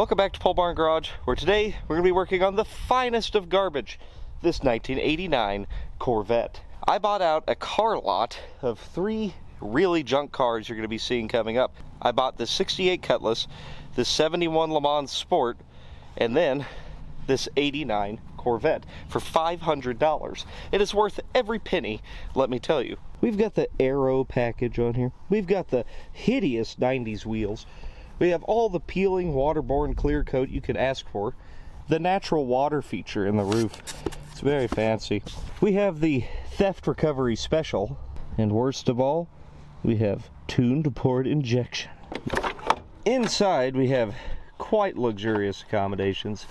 Welcome back to Pole Barn Garage, where today we're going to be working on the finest of garbage, this 1989 Corvette. I bought out a car lot of three really junk cars you're going to be seeing coming up. I bought the 68 Cutlass, the 71 Le Mans Sport, and then this 89 Corvette for $500. It is worth every penny, let me tell you. We've got the Aero package on here. We've got the hideous 90s wheels. We have all the peeling waterborne clear coat you could ask for. The natural water feature in the roof. It's very fancy. We have the theft recovery special. And worst of all, we have tuned port injection. Inside we have quite luxurious accommodations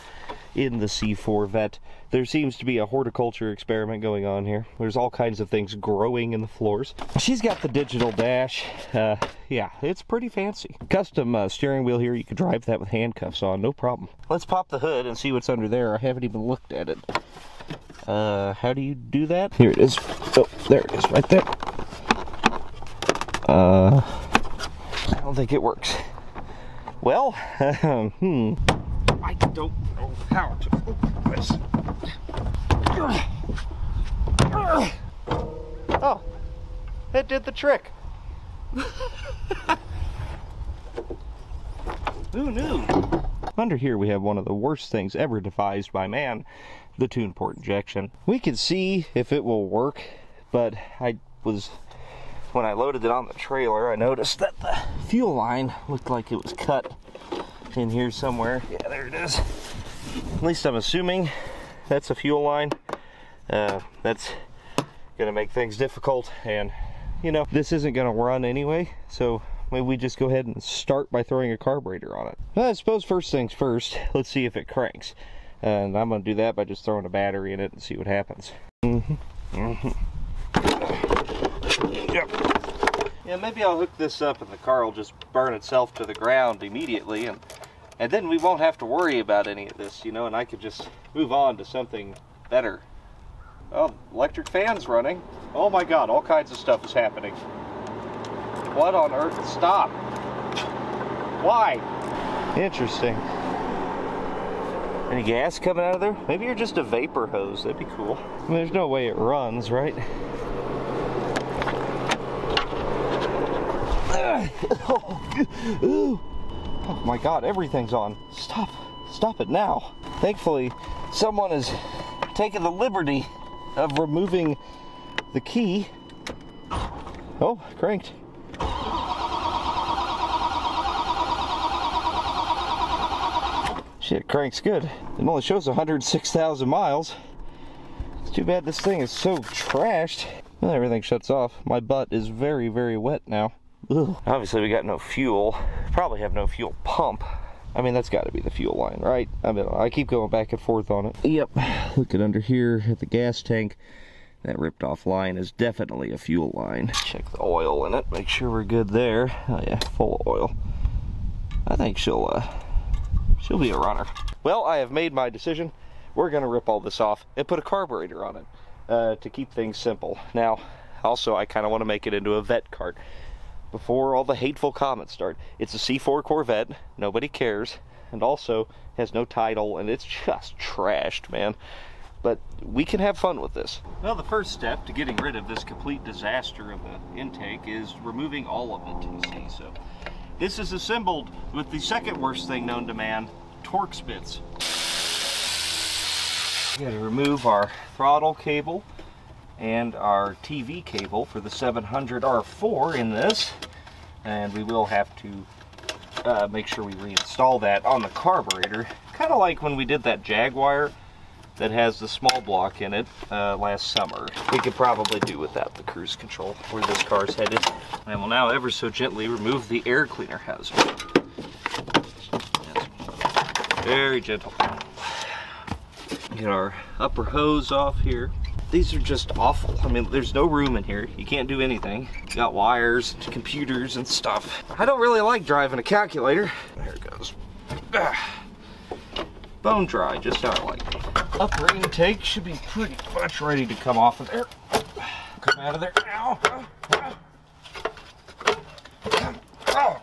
in the C4 Vette. There seems to be a horticulture experiment going on here. There's all kinds of things growing in the floors. She's got the digital dash. Uh, yeah, it's pretty fancy. Custom uh, steering wheel here. You can drive that with handcuffs on, no problem. Let's pop the hood and see what's under there. I haven't even looked at it. Uh, how do you do that? Here it is. Oh, there it is, right there. Uh, I don't think it works. Well, hmm. I don't know how to open this. Oh, it did the trick. Who knew? Under here we have one of the worst things ever devised by man, the tune port injection. We can see if it will work, but I was, when I loaded it on the trailer, I noticed that the fuel line looked like it was cut in here somewhere. Yeah, there it is. At least I'm assuming that's a fuel line. Uh, that's gonna make things difficult and you know, this isn't gonna run anyway, so maybe we just go ahead and start by throwing a carburetor on it. I suppose first things first, let's see if it cranks. And I'm gonna do that by just throwing a battery in it and see what happens. Mm -hmm. Mm -hmm. Yep. Yeah, maybe I'll hook this up and the car will just burn itself to the ground immediately and and then we won't have to worry about any of this, you know, and I could just move on to something better. Oh, electric fan's running. Oh my god, all kinds of stuff is happening. What on earth? Stop. Why? Interesting. Any gas coming out of there? Maybe you're just a vapor hose. That'd be cool. I mean, there's no way it runs, right? Oh, oh my god, everything's on. Stop. Stop it now. Thankfully, someone has taken the liberty of removing the key. Oh, cranked. Shit, cranks good. It only shows 106,000 miles. It's too bad this thing is so trashed. Well, everything shuts off. My butt is very, very wet now. Ugh. Obviously, we got no fuel. Probably have no fuel pump. I mean, that's got to be the fuel line, right? I mean, I keep going back and forth on it. Yep. Look at under here at the gas tank. That ripped off line is definitely a fuel line. Check the oil in it. Make sure we're good there. Oh yeah, full of oil. I think she'll uh, she'll be a runner. Well, I have made my decision. We're gonna rip all this off and put a carburetor on it uh, to keep things simple. Now, also, I kind of want to make it into a Vette kart before all the hateful comments start. It's a C4 Corvette, nobody cares, and also has no title, and it's just trashed, man. But we can have fun with this. Well, the first step to getting rid of this complete disaster of the intake is removing all of it, you see. So this is assembled with the second worst thing known to man, Torx bits. We gotta remove our throttle cable and our TV cable for the 700R4 in this. And we will have to uh, make sure we reinstall that on the carburetor. Kind of like when we did that Jaguar that has the small block in it uh, last summer. We could probably do without the cruise control where this car's headed. And will now ever so gently remove the air cleaner housing. Very gentle. Get our upper hose off here. These are just awful. I mean, there's no room in here. You can't do anything. Got wires, computers, and stuff. I don't really like driving a calculator. There it goes. Bone dry, just how I like it. Upper intake should be pretty much ready to come off of there. Come out of there. now. Oh,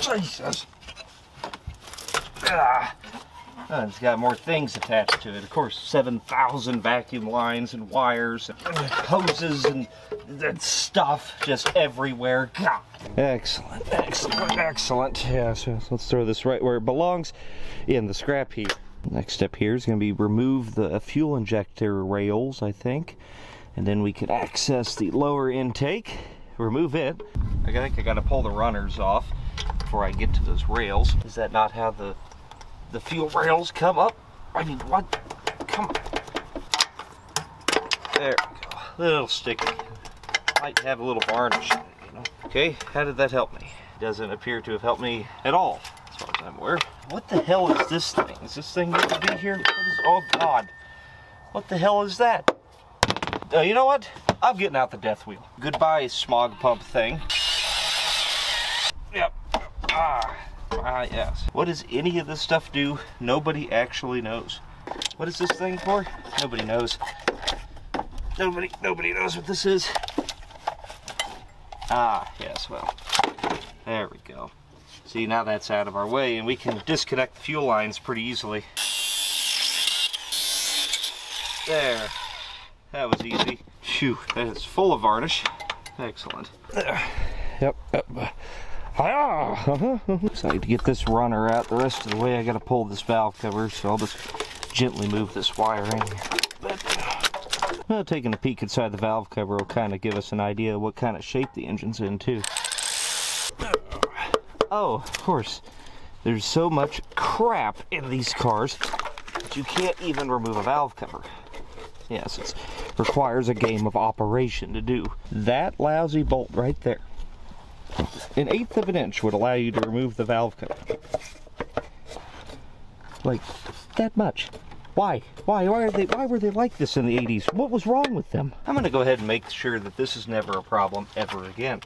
Jesus. Ah. Uh, it's got more things attached to it. Of course, 7,000 vacuum lines and wires and hoses and, and stuff just everywhere. God. Excellent, excellent, excellent. Yeah, so let's throw this right where it belongs in the scrap heap. Next step here is going to be remove the fuel injector rails, I think. And then we can access the lower intake, remove it. I think I got to pull the runners off before I get to those rails. Is that not how the the fuel rails come up. I mean, what? Come on. There we go. A little sticky. Might have a little varnish you know. Okay, how did that help me? Doesn't appear to have helped me at all, as far as I'm aware. What the hell is this thing? Is this thing going to be here? What is, oh God. What the hell is that? Uh, you know what? I'm getting out the death wheel. Goodbye, smog pump thing. Yep. Ah. Yes. What does any of this stuff do? Nobody actually knows. What is this thing for? Nobody knows. Nobody, nobody knows what this is. Ah, yes, well, there we go. See, now that's out of our way, and we can disconnect the fuel lines pretty easily. There. That was easy. Phew, that is full of varnish. Excellent. There. Yep, yep. Ah. So I need to get this runner out the rest of the way, I got to pull this valve cover, so I'll just gently move this wire in here. But, uh, well, taking a peek inside the valve cover will kind of give us an idea of what kind of shape the engine's in, too. Oh, of course, there's so much crap in these cars that you can't even remove a valve cover. Yes, it requires a game of operation to do. That lousy bolt right there an eighth of an inch would allow you to remove the valve cover. Like, that much. Why? Why? Why are they? Why were they like this in the 80s? What was wrong with them? I'm going to go ahead and make sure that this is never a problem ever again.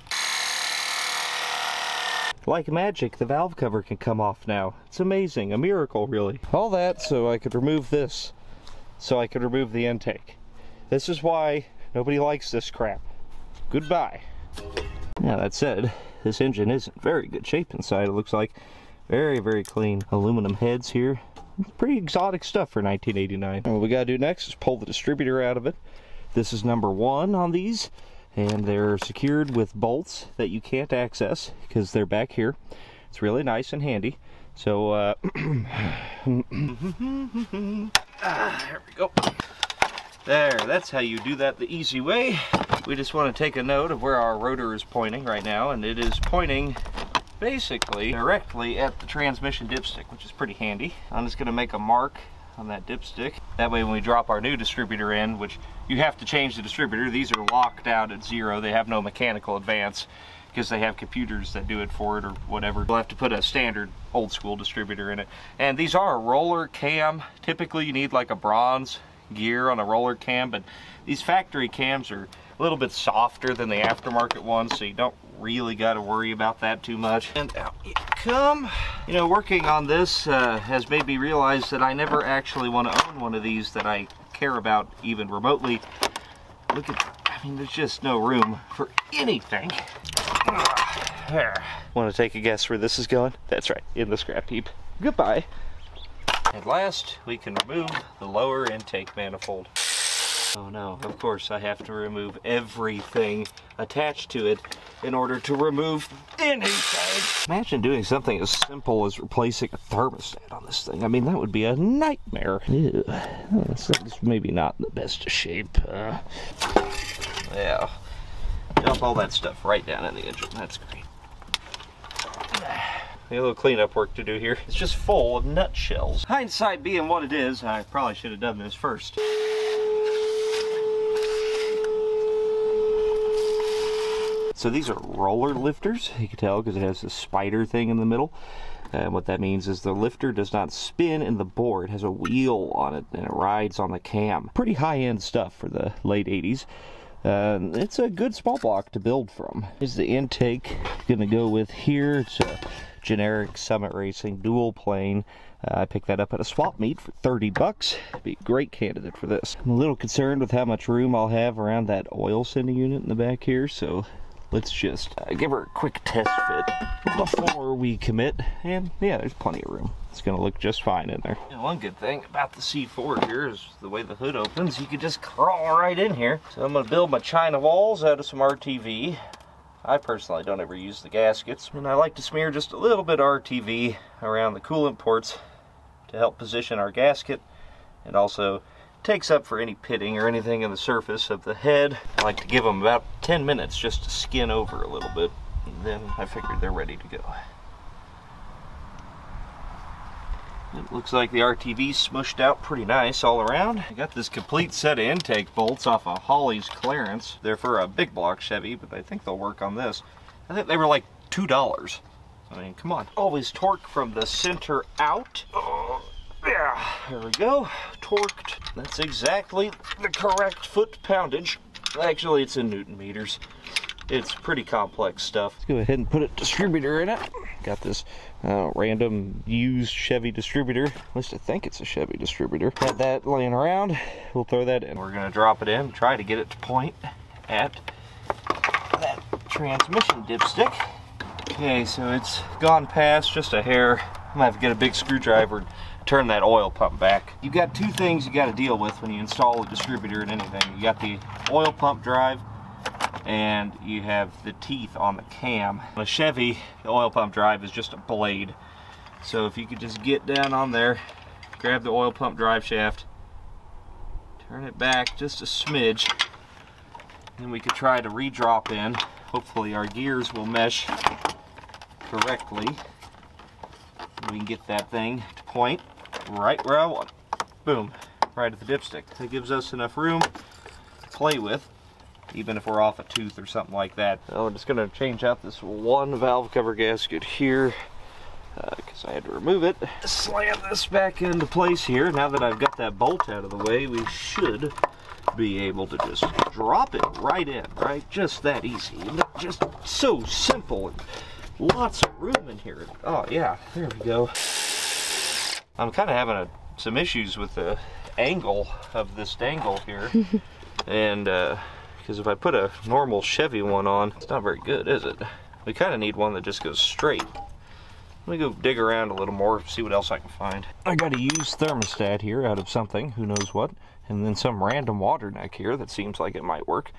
Like magic, the valve cover can come off now. It's amazing, a miracle, really. All that so I could remove this, so I could remove the intake. This is why nobody likes this crap. Goodbye. Now that said, this engine is in very good shape inside, it looks like. Very, very clean aluminum heads here. Pretty exotic stuff for 1989. And what we gotta do next is pull the distributor out of it. This is number one on these, and they're secured with bolts that you can't access because they're back here. It's really nice and handy. So, uh, ah, there we go. There, that's how you do that the easy way. We just want to take a note of where our rotor is pointing right now, and it is pointing basically directly at the transmission dipstick, which is pretty handy. I'm just going to make a mark on that dipstick. That way when we drop our new distributor in, which you have to change the distributor, these are locked out at zero. They have no mechanical advance because they have computers that do it for it or whatever. We'll have to put a standard old school distributor in it. And these are a roller cam. Typically you need like a bronze gear on a roller cam, but these factory cams are a little bit softer than the aftermarket ones, so you don't really got to worry about that too much. And out you come. You know, working on this uh, has made me realize that I never actually want to own one of these that I care about even remotely. Look at, I mean, there's just no room for anything. There. Want to take a guess where this is going? That's right, in the scrap heap. Goodbye. At last, we can remove the lower intake manifold. Oh no, of course I have to remove everything attached to it in order to remove anything. Imagine doing something as simple as replacing a thermostat on this thing. I mean, that would be a nightmare. Ew. This is maybe not the best shape. Uh, yeah. Dump all that stuff right down in the engine. That's great a little cleanup work to do here. It's just full of nutshells. Hindsight being what it is, I probably should have done this first. So these are roller lifters. You can tell because it has a spider thing in the middle. And what that means is the lifter does not spin in the bore. It has a wheel on it and it rides on the cam. Pretty high-end stuff for the late 80s. Uh, it's a good small block to build from. Is the intake going to go with here? It's a generic Summit Racing dual plane. Uh, I picked that up at a swap meet for 30 bucks. Be a great candidate for this. I'm a little concerned with how much room I'll have around that oil sending unit in the back here, so let's just uh, give her a quick test fit before we commit. And yeah, there's plenty of room. It's gonna look just fine in there. One good thing about the C4 here is the way the hood opens, you can just crawl right in here. So I'm gonna build my China walls out of some RTV. I personally don't ever use the gaskets, and I like to smear just a little bit RTV around the coolant ports to help position our gasket and also takes up for any pitting or anything in the surface of the head. I like to give them about 10 minutes just to skin over a little bit. And then I figured they're ready to go. It looks like the RTV smushed out pretty nice all around. I got this complete set of intake bolts off of Holley's clearance. They're for a big block Chevy, but I think they'll work on this. I think they were like $2. I mean, come on. Always torque from the center out. Oh, yeah, there we go. Torqued. That's exactly the correct foot poundage. Actually, it's in Newton meters. It's pretty complex stuff. Let's go ahead and put a distributor in it. Got this uh, random used Chevy distributor. At least I think it's a Chevy distributor. Got that laying around. We'll throw that in. We're gonna drop it in, try to get it to point at that transmission dipstick. Okay, so it's gone past just a hair. I'm gonna have to get a big screwdriver turn that oil pump back. You've got two things you got to deal with when you install a distributor in anything. You got the oil pump drive and you have the teeth on the cam. On a Chevy, the oil pump drive is just a blade. So if you could just get down on there, grab the oil pump drive shaft, turn it back just a smidge, and we could try to re-drop in. Hopefully our gears will mesh correctly. We can get that thing to point right where I want. Boom, right at the dipstick. That gives us enough room to play with, even if we're off a tooth or something like that. Now we're just gonna change out this one valve cover gasket here because uh, I had to remove it. Slam this back into place here. Now that I've got that bolt out of the way, we should be able to just drop it right in, right? Just that easy. Just so simple. Lots of room in here. Oh yeah, there we go. I'm kind of having a, some issues with the angle of this dangle here. and because uh, if I put a normal Chevy one on, it's not very good, is it? We kind of need one that just goes straight. Let me go dig around a little more, see what else I can find. I got a used thermostat here out of something, who knows what, and then some random water neck here that seems like it might work.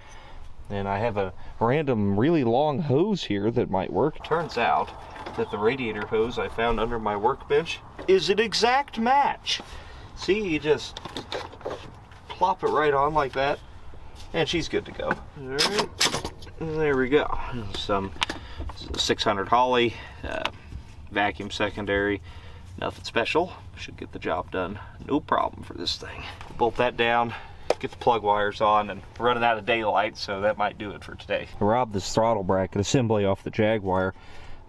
And I have a random really long hose here that might work. Turns out that the radiator hose I found under my workbench is an exact match. See, you just plop it right on like that, and she's good to go. All right, there we go. Some 600 Holley, uh, vacuum secondary, nothing special. Should get the job done, no problem for this thing. Bolt that down, get the plug wires on and running out of daylight so that might do it for today. I robbed this throttle bracket assembly off the Jaguar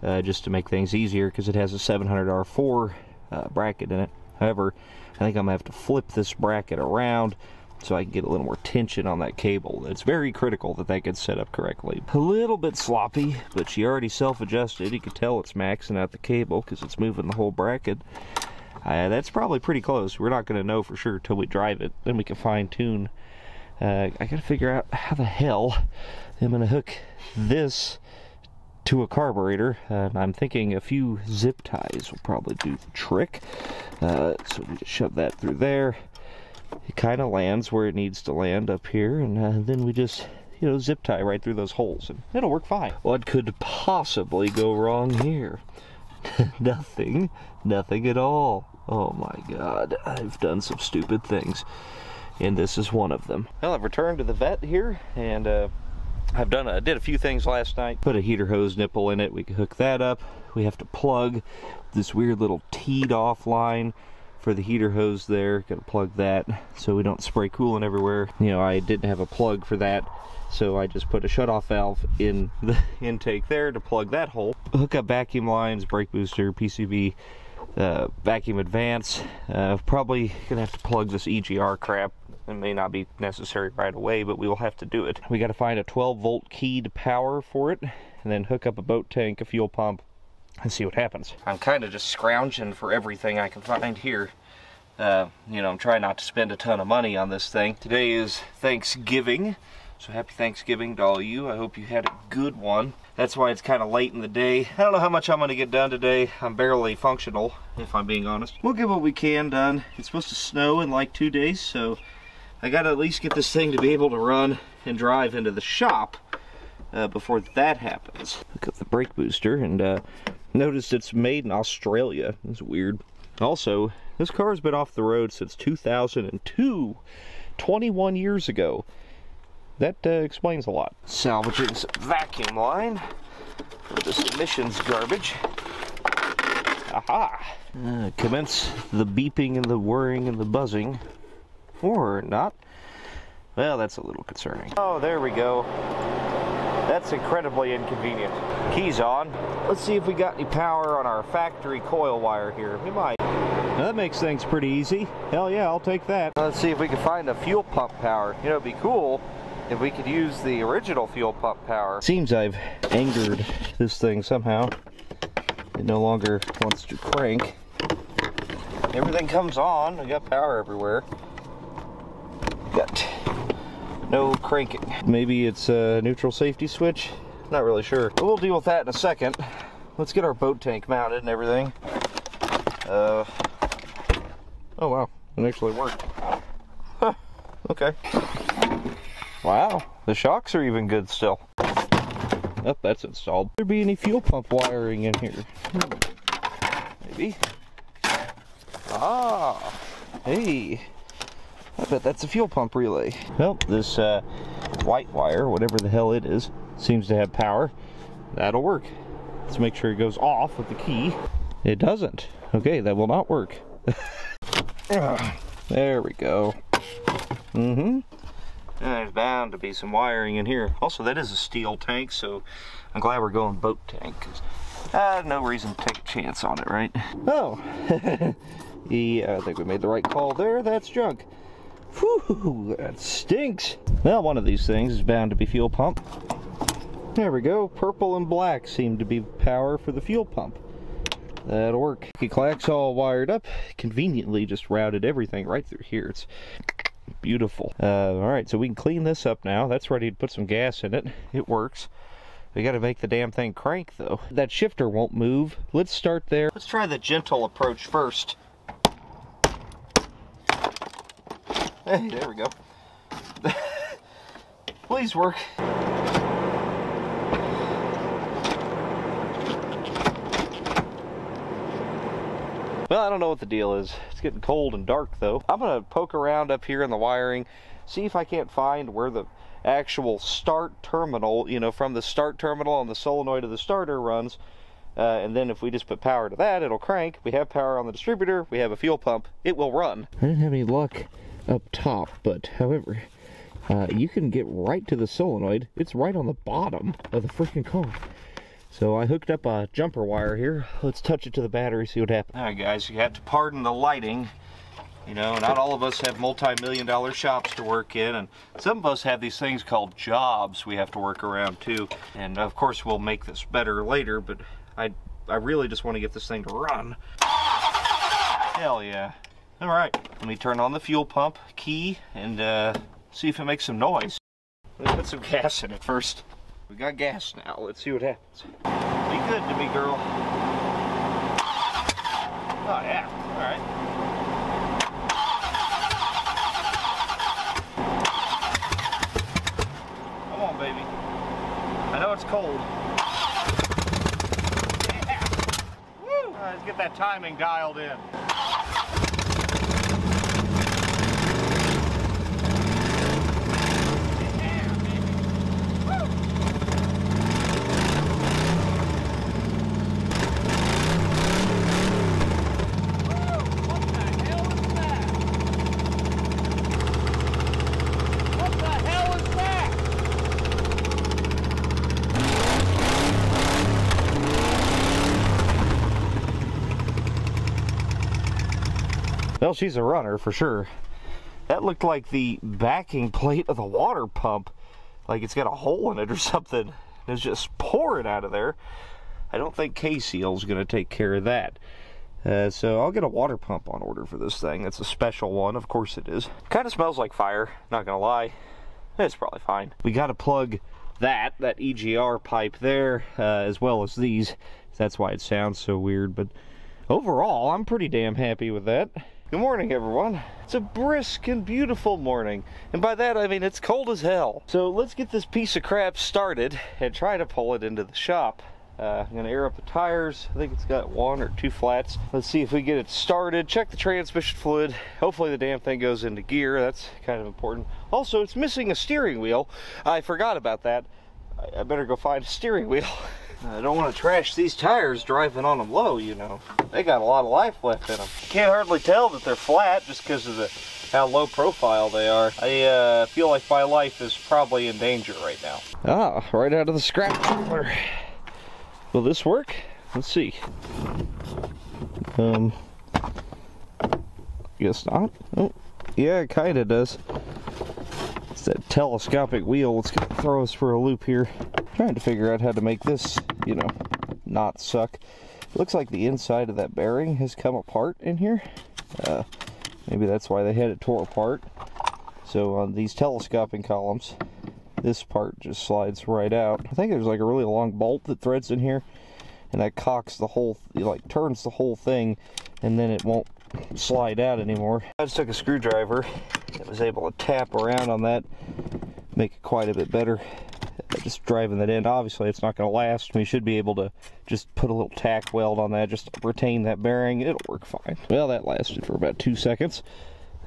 uh, just to make things easier because it has a 700R4 uh, bracket in it. However, I think I'm gonna have to flip this bracket around so I can get a little more tension on that cable. It's very critical that that gets set up correctly. A little bit sloppy, but she already self-adjusted. You can tell it's maxing out the cable because it's moving the whole bracket. Uh, that's probably pretty close. We're not going to know for sure until we drive it. Then we can fine tune. Uh, I got to figure out how the hell I'm going to hook this to a carburetor. Uh, I'm thinking a few zip ties will probably do the trick. Uh, so we just shove that through there. It kind of lands where it needs to land up here, and uh, then we just, you know, zip tie right through those holes, and it'll work fine. What could possibly go wrong here? nothing. Nothing at all. Oh my god, I've done some stupid things. And this is one of them. Well, I've returned to the Vette here, and uh, I've done I did a few things last night. Put a heater hose nipple in it. We can hook that up. We have to plug this weird little teed off line for the heater hose there. Got to plug that so we don't spray coolant everywhere. You know, I didn't have a plug for that. So I just put a shutoff valve in the intake there to plug that hole. Hook up vacuum lines, brake booster, PCV, uh, vacuum advance. Uh, probably gonna have to plug this EGR crap. It may not be necessary right away, but we will have to do it. We got to find a 12 volt keyed power for it, and then hook up a boat tank, a fuel pump, and see what happens. I'm kind of just scrounging for everything I can find here. Uh, you know, I'm trying not to spend a ton of money on this thing. Today is Thanksgiving, So happy Thanksgiving to all you. I hope you had a good one. That's why it's kind of late in the day. I don't know how much I'm going to get done today. I'm barely functional, if I'm being honest. We'll get what we can done. It's supposed to snow in like two days, so I got to at least get this thing to be able to run and drive into the shop uh, before that happens. Look at the brake booster and uh, noticed it's made in Australia. It's weird. Also, this car has been off the road since 2002, 21 years ago. That uh, explains a lot. Salvaging some vacuum line for this emissions garbage. Aha! Uh, commence the beeping and the whirring and the buzzing. Or not. Well, that's a little concerning. Oh, there we go. That's incredibly inconvenient. Keys on. Let's see if we got any power on our factory coil wire here. We might. Now that makes things pretty easy. Hell yeah, I'll take that. Let's see if we can find a fuel pump power. You know, it'd be cool if we could use the original fuel pump power. Seems I've angered this thing somehow. It no longer wants to crank. Everything comes on. We got power everywhere. Got no cranking. Maybe it's a neutral safety switch. Not really sure. But we'll deal with that in a second. Let's get our boat tank mounted and everything. Uh, oh wow, it actually worked. Huh, okay. Wow, the shocks are even good still. Oh, that's installed. There be any fuel pump wiring in here? Maybe. Ah, hey. I bet that's a fuel pump relay. Well, this uh, white wire, whatever the hell it is, seems to have power. That'll work. Let's make sure it goes off with the key. It doesn't. Okay, that will not work. there we go. Mm-hmm. there's bound to be some wiring in here. Also, that is a steel tank, so I'm glad we're going boat tank, because I no reason to take a chance on it, right? Oh, yeah, I think we made the right call there. That's junk. Whew, that stinks. Well, one of these things is bound to be fuel pump. There we go. Purple and black seem to be power for the fuel pump. That'll work. Clack's all wired up. Conveniently just routed everything right through here. It's beautiful. Uh, Alright, so we can clean this up now. That's ready to put some gas in it. It works. We gotta make the damn thing crank though. That shifter won't move. Let's start there. Let's try the gentle approach first. Hey, there we go. Please work. Well, I don't know what the deal is. It's getting cold and dark though. I'm gonna poke around up here in the wiring, see if I can't find where the actual start terminal, you know, from the start terminal on the solenoid of the starter runs. Uh, and then if we just put power to that, it'll crank. We have power on the distributor, we have a fuel pump, it will run. I didn't have any luck up top, but however, uh, you can get right to the solenoid. It's right on the bottom of the freaking car. So I hooked up a jumper wire here. Let's touch it to the battery, see what happens. All right, guys, you have to pardon the lighting. You know, not all of us have multi-million dollar shops to work in, and some of us have these things called jobs we have to work around too. And of course, we'll make this better later, but I, I really just want to get this thing to run. Hell yeah. All right, let me turn on the fuel pump key and uh, see if it makes some noise. Let's put some gas in it first. We got gas now. Let's see what happens. Be good to me, girl. Oh, yeah. All right. Come on, baby. I know it's cold. Yeah. Right, let's get that timing dialed in. Well, she's a runner for sure. That looked like the backing plate of the water pump. Like it's got a hole in it or something. It's just pouring out of there. I don't think K-Seal's going to take care of that. Uh, so I'll get a water pump on order for this thing. It's a special one, of course it is. Kind of smells like fire, not gonna lie. It's probably fine. We got to plug that, that EGR pipe there, uh, as well as these. That's why it sounds so weird, but overall, I'm pretty damn happy with that. Good morning, everyone. It's a brisk and beautiful morning, and by that I mean it's cold as hell. So let's get this piece of crap started and try to pull it into the shop. Uh, I'm gonna air up the tires. I think it's got one or two flats. Let's see if we get it started. Check the transmission fluid. Hopefully the damn thing goes into gear. That's kind of important. Also, it's missing a steering wheel. I forgot about that. I, I better go find a steering wheel. I don't want to trash these tires driving on them low, you know. They got a lot of life left in them. Can't hardly tell that they're flat just because of the how low profile they are. I uh, feel like my life is probably in danger right now. Ah, right out of the scrap trailer. Will this work? Let's see. Um, guess not. Oh, yeah, it kind of does. It's that telescopic wheel that's going to throw us for a loop here. trying to figure out how to make this, you know, not suck. It looks like the inside of that bearing has come apart in here. Uh, maybe that's why they had it tore apart. So on these telescoping columns, this part just slides right out. I think there's like a really long bolt that threads in here and that cocks the whole, like turns the whole thing and then it won't slide out anymore. I just took a screwdriver and was able to tap around on that, make it quite a bit better. Uh, just driving that in, obviously it's not going to last. We should be able to just put a little tack weld on that, just retain that bearing. It'll work fine. Well, that lasted for about two seconds.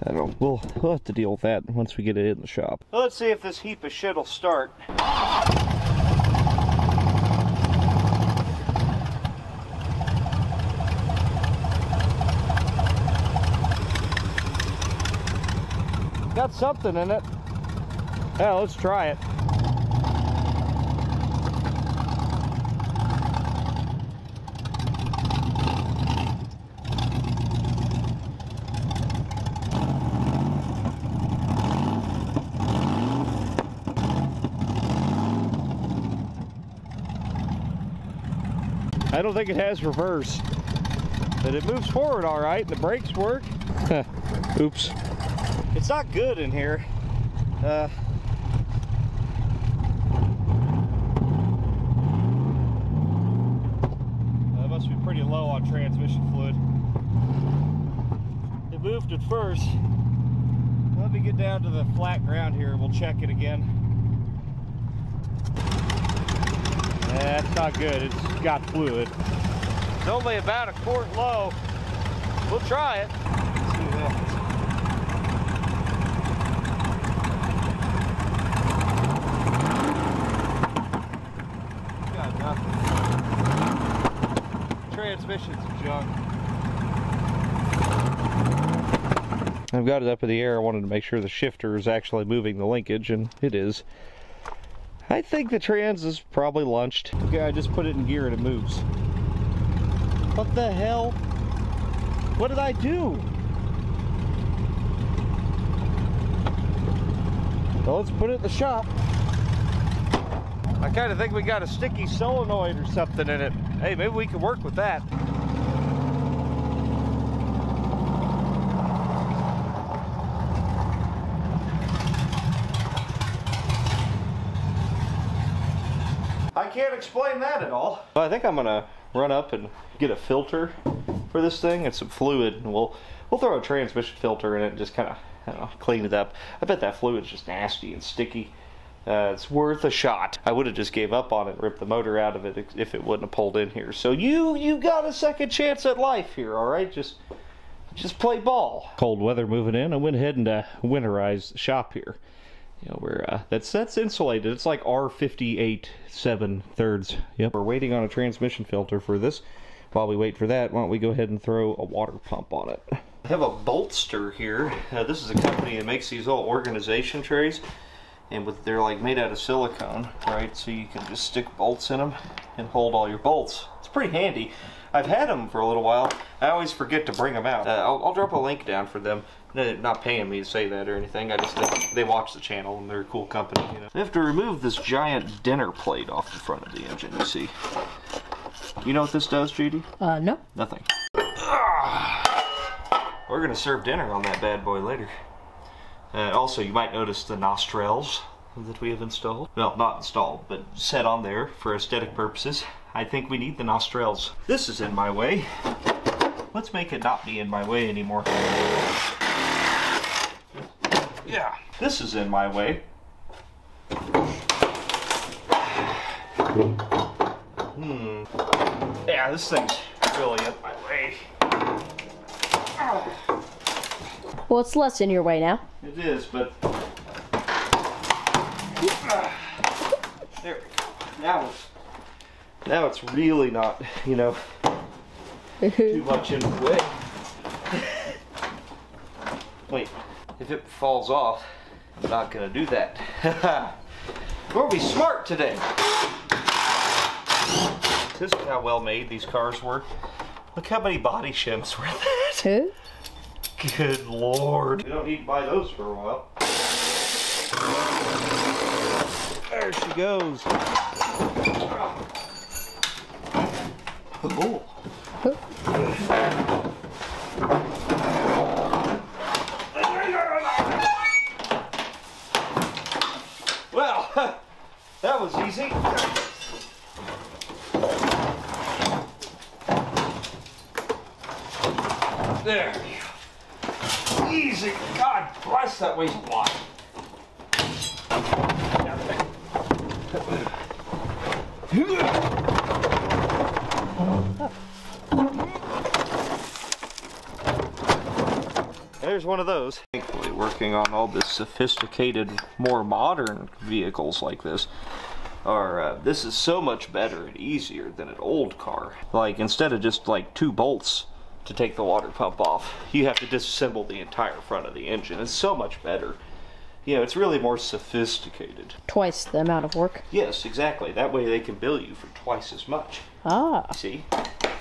I don't. We'll, we'll have to deal with that once we get it in the shop. Let's see if this heap of shit will start. Got something in it. Yeah, let's try it. I don't think it has reverse. But it moves forward all right, the brakes work. Oops. It's not good in here. Uh, that must be pretty low on transmission fluid. It moved at first. Let me get down to the flat ground here we'll check it again. That's not good. It's got fluid. It's only about a quart low. We'll try it. Transmission's junk. I've got it up in the air. I wanted to make sure the shifter is actually moving the linkage, and it is. I think the trans is probably lunched. Okay, I just put it in gear and it moves. What the hell? What did I do? Well, let's put it in the shop. I kind of think we got a sticky solenoid or something in it. Hey, maybe we can work with that. Can't explain that at all. I think I'm gonna run up and get a filter for this thing and some fluid and we'll we'll throw a transmission filter in it and just kind of clean it up. I bet that fluid's just nasty and sticky. Uh, it's worth a shot. I would have just gave up on it, ripped the motor out of it if it wouldn't have pulled in here. So you you got a second chance at life here, all right? Just just play ball. Cold weather moving in. I went ahead and uh, winterized the shop here. Know, where uh, that's that's insulated. It's like R58 7 thirds. Yep. We're waiting on a transmission filter for this. While we wait for that, why don't we go ahead and throw a water pump on it. I have a Boltster here. Uh, this is a company that makes these little organization trays and with they're like made out of silicone right so you can just stick bolts in them and hold all your bolts it's pretty handy I've had them for a little while I always forget to bring them out uh, I'll, I'll, drop a link down for them they're not paying me to say that or anything I just they, they watch the channel and they're a cool company you know I have to remove this giant dinner plate off the front of the engine you see you know what this does Judy? Uh no nothing we're gonna serve dinner on that bad boy later uh, also, you might notice the nostrils that we have installed. Well, not installed, but set on there for aesthetic purposes. I think we need the nostrils. This is in my way. Let's make it not be in my way anymore. Yeah, this is in my way. Hmm. Yeah, this thing's really in my way. Well, it's less in your way now. It is, but there we go. Now it's now it's really not, you know, too much in the way. Wait, if it falls off, I'm not gonna do that. We'll be smart today. This is how well made these cars were. Look how many body shims were that. Who? Good lord. We don't need to buy those for a while. There she goes. Oh. Well, that was easy. There. Easy. God bless that weighs lot. There's one of those. Thankfully, working on all this sophisticated, more modern vehicles like this are, uh, this is so much better and easier than an old car. Like, instead of just like two bolts to take the water pump off, you have to disassemble the entire front of the engine. It's so much better. You know, it's really more sophisticated. Twice the amount of work. Yes, exactly. That way they can bill you for twice as much. Ah. See?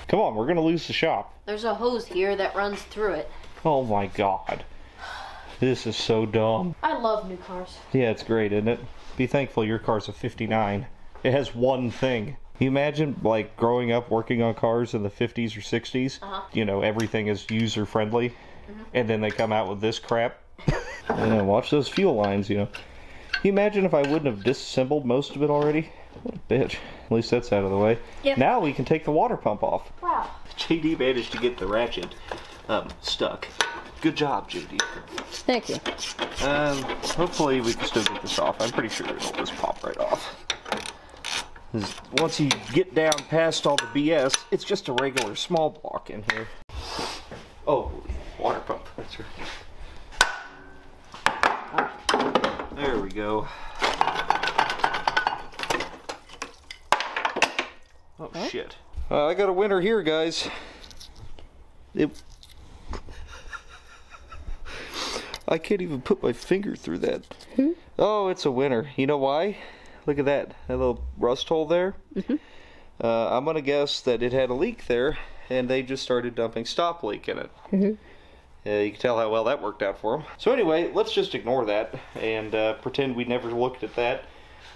Come on, we're gonna lose the shop. There's a hose here that runs through it. Oh my god. This is so dumb. I love new cars. Yeah, it's great, isn't it? Be thankful your car's a 59. It has one thing. You imagine, like, growing up working on cars in the 50s or 60s? Uh-huh. You know, everything is user friendly. And then they come out with this crap. yeah, watch those fuel lines, you know. Can you imagine if I wouldn't have disassembled most of it already? What a bitch. At least that's out of the way. Yep. Now we can take the water pump off. Wow. JD managed to get the ratchet um, stuck. Good job, JD. Thank you. Um, hopefully we can still get this off. I'm pretty sure it'll just pop right off. Once you get down past all the BS, it's just a regular small block in here. Oh, water pump. That's right. There we go. Oh, shit. Uh, I got a winner here, guys. It I can't even put my finger through that. Oh, it's a winner. You know why? Look at that. That little rust hole there. Uh, I'm going to guess that it had a leak there, and they just started dumping stop leak in it. Uh, you can tell how well that worked out for them. So anyway, let's just ignore that and uh, pretend we never looked at that.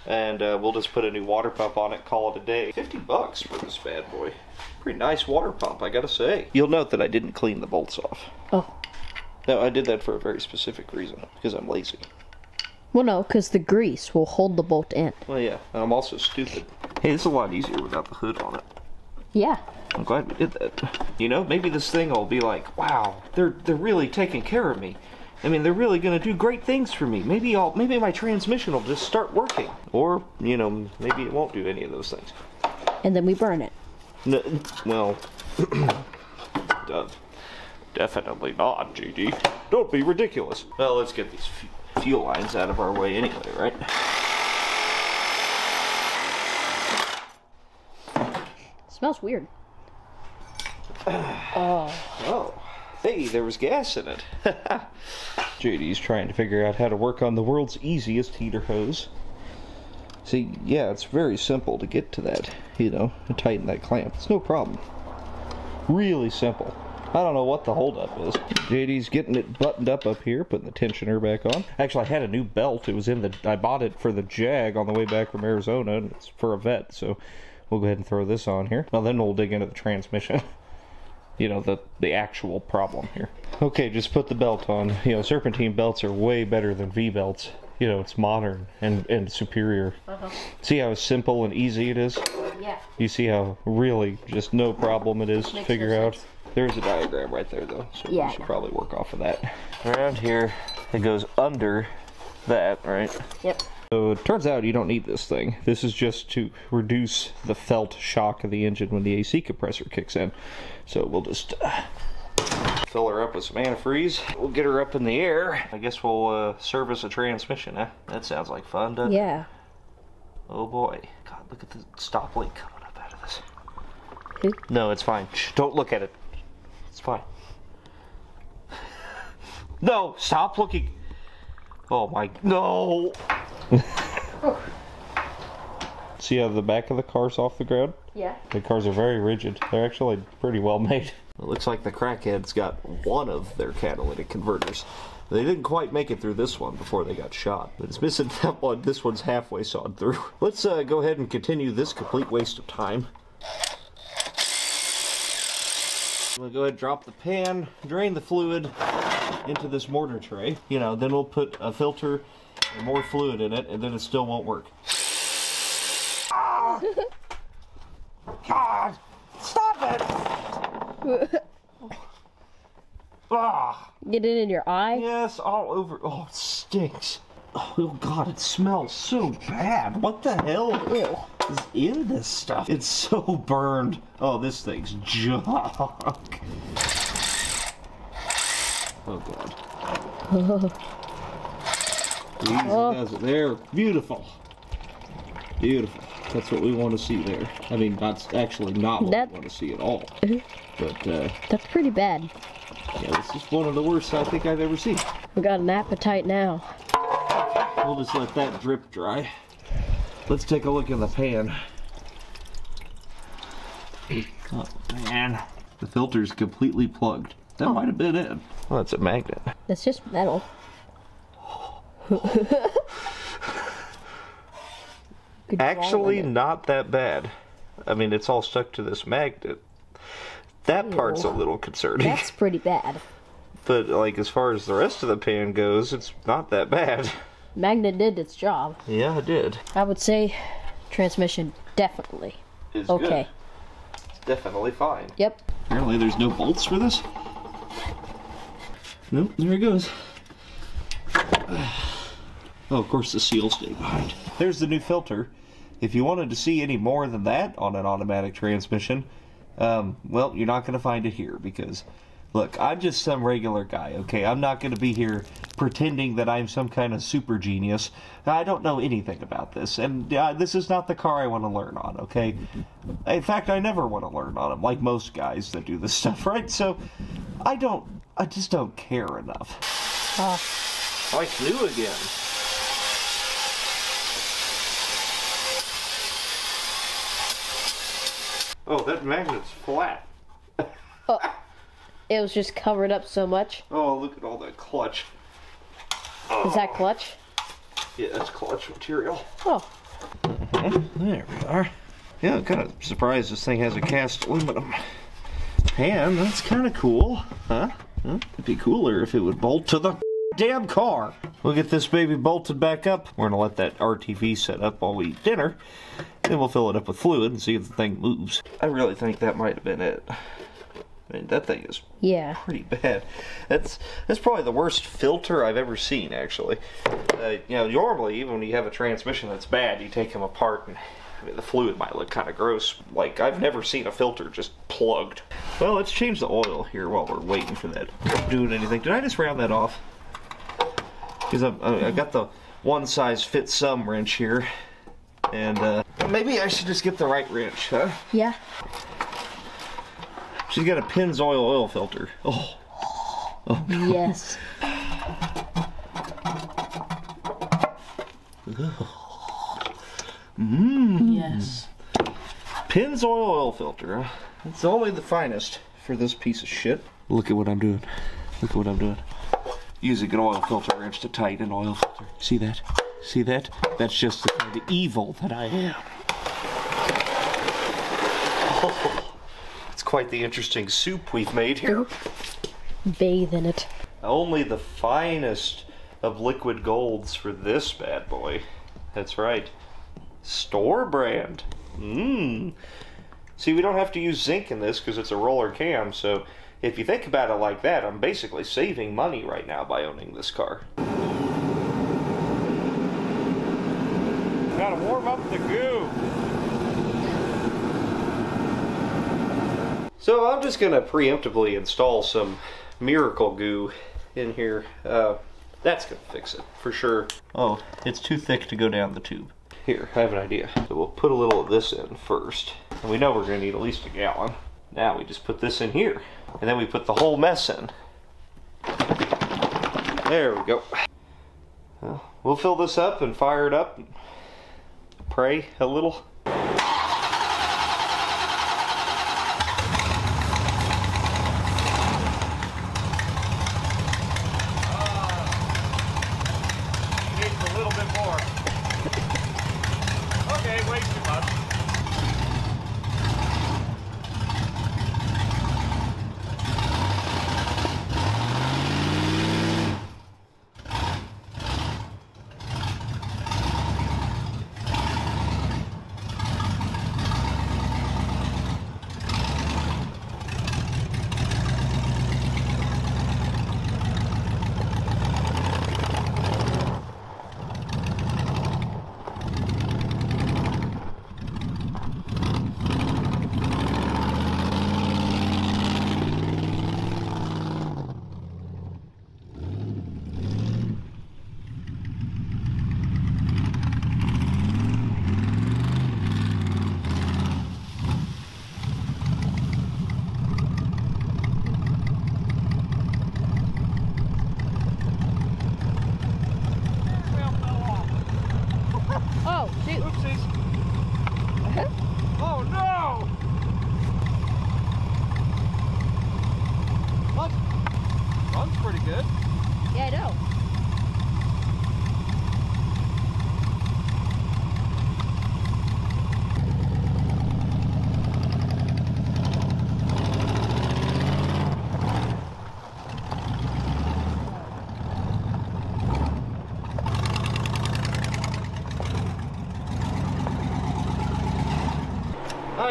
And uh, we'll just put a new water pump on it, call it a day. 50 bucks for this bad boy. Pretty nice water pump, I gotta say. You'll note that I didn't clean the bolts off. Oh. No, I did that for a very specific reason, because I'm lazy. Well, no, because the grease will hold the bolt in. Well, yeah, and I'm also stupid. Hey, it's a lot easier without the hood on it. Yeah. I'm glad we did that. You know, maybe this thing will be like, wow, they're they're really taking care of me. I mean, they're really gonna do great things for me. Maybe I'll maybe my transmission will just start working, or you know, maybe it won't do any of those things. And then we burn it. No, well, uh, definitely not, JD. Don't be ridiculous. Well, let's get these fuel lines out of our way anyway, right? smells weird. oh. Oh, hey, there was gas in it. JD's trying to figure out how to work on the world's easiest heater hose. See, yeah, it's very simple to get to that, you know, and tighten that clamp. It's no problem. Really simple. I don't know what the holdup is. JD's getting it buttoned up up here, putting the tensioner back on. Actually, I had a new belt. It was in the. I bought it for the Jag on the way back from Arizona, and it's for a Vette. So we'll go ahead and throw this on here. Well, then we'll dig into the transmission. you know the the actual problem here. Okay, just put the belt on. You know, serpentine belts are way better than V belts. you know it's modern and and superior. Uh-huh. See how simple and easy it is. Yeah. You see how really just no problem it is to figure no out. Sense. There's a diagram right there though, so Yeah, we should probably work off of that. Around here, it goes under that, right? Yep. So it turns out you don't need this thing. This is just to reduce the felt shock of the engine when the AC compressor kicks in. So we'll just uh, fill her up with some antifreeze. We'll get her up in the air. I guess we'll uh, service a transmission, huh? That sounds like fun, doesn't it? Yeah. Oh boy. God, look at the stop light coming up out of this. Who? No, it's fine. Shh, don't look at it. It's fine. No, stop looking. Oh my, no. See how the back of the car's off the ground? Yeah. The cars are very rigid. They're actually pretty well made. It looks like the crackheads got one of their catalytic converters. They didn't quite make it through this one before they got shot. But it's missing that one. This one's halfway sawed through. Let's uh, go ahead and continue this complete waste of time. We'll go ahead and drop the pan, drain the fluid into this mortar tray. You know, then we'll put a filter and more fluid in it, and then it still won't work. Ah! God! Stop it! ah! Get it in your eye? Yes, all over. Oh, it stinks. Oh, God, it smells so bad. What the hell Ew. Is in this stuff? It's so burned. Oh, this thing's junk. Oh, God. Easy does it. There. Beautiful. Beautiful. That's what we want to see there. I mean, that's actually not what That- we want to see at all. But, uh, That's pretty bad. yeah, this is one of the worst I think I've ever seen. We got an appetite now. We'll just let that drip dry. Let's take a look in the pan. Oh, man. The filter's completely plugged. That oh. might have been it. Well, that's a magnet. That's just metal. Actually, not that bad. I mean, it's all stuck to this magnet. That part's a little concerning. that's pretty bad. But, like, as far as the rest of the pan goes, it's not that bad. Magnet did its job. Yeah, it did. I would say transmission definitely. Is Okay. It's definitely fine. Yep. Apparently there's no bolts for this. Nope, there it goes. Oh, of course the seal stayed behind. There's the new filter. If you wanted to see any more than that on an automatic transmission, um, well, you're not going to find it here because, look, I'm just some regular guy, okay? I'm not going to be here pretending that I'm some kind of super genius. I don't know anything about this, and uh, this is not the car I want to learn on, okay? In fact, I never want to learn on them, like most guys that do this stuff, right? So, I don't, I just don't care enough. Ah. Like new again. Oh, that magnet's flat. Oh, it was just covered up so much. Oh, look at all that clutch. Is that oh. clutch? Yeah, that's clutch material. Oh, There we are. Yeah, I'm kind of surprised this thing has a cast aluminum pan. That's kind of cool, huh? huh? It'd be cooler if it would bolt to the damn car. We'll get this baby bolted back up. We're gonna let that RTV set up while we eat dinner. Then we'll fill it up with fluid and see if the thing moves. I really think that might have been it. I mean, that thing is yeah. pretty bad. That's that's probably the worst filter I've ever seen. Actually, uh, you know, normally even when you have a transmission that's bad, you take them apart and I mean, the fluid might look kind of gross. Like I've never seen a filter just plugged. Well, let's change the oil here while we're waiting for that. Doing anything? Did I just round that off? Because I've, I I got the one size fits some wrench here, and uh, maybe I should just get the right wrench, huh? Yeah. She's got a Pennzoil oil oil filter. Oh. oh. Yes. Yes. Mm. Pennzoil oil filter. It's only the finest for this piece of shit. Look at what I'm doing. Look at what I'm doing. Using an oil filter wrench to tighten an oil filter. See that? See that? That's just the kind of evil that I am. Oh, it's quite the interesting soup we've made here. Bathe in it. Only the finest of liquid golds for this bad boy. That's right. Store brand. Mmm. See, we don't have to use zinc in this because it's a roller cam, so if you think about it like that, I'm basically saving money right now by owning this car. Gotta warm up the goo. So I'm just gonna preemptively install some miracle goo in here. Uh, that's gonna fix it for sure. Oh, it's too thick to go down the tube. Here, I have an idea. So we'll put a little of this in first. And we know we're gonna need at least a gallon. Now we just put this in here. And then we put the whole mess in. There we go. Well, we'll fill this up and fire it up. And pray a little.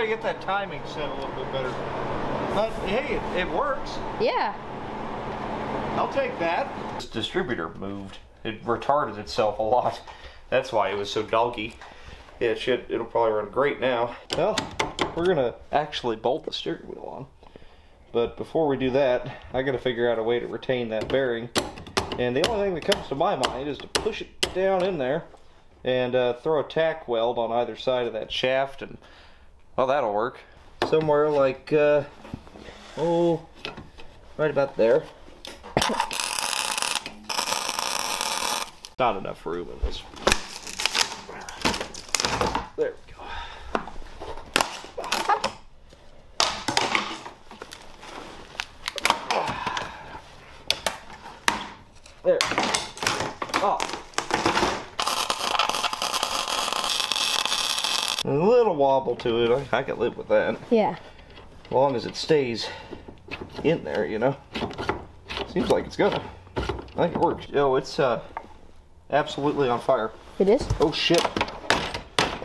You get that timing set a little bit better. But hey, it, it works. Yeah. I'll take that. This distributor moved. It retarded itself a lot. That's why it was so doggy. Yeah, it should, it'll probably run great now. Well, we're gonna actually bolt the steering wheel on. But before we do that, I gotta figure out a way to retain that bearing. And the only thing that comes to my mind is to push it down in there and uh, throw a tack weld on either side of that shaft and, well, that'll work. Somewhere like, uh, oh, right about there. Not enough room in this. There we go. There. Oh. A little wobble to it. I, I can live with that. Yeah. As long as it stays in there, you know. Seems like it's gonna. I think it works. Yo, it's uh absolutely on fire. It is? Oh shit.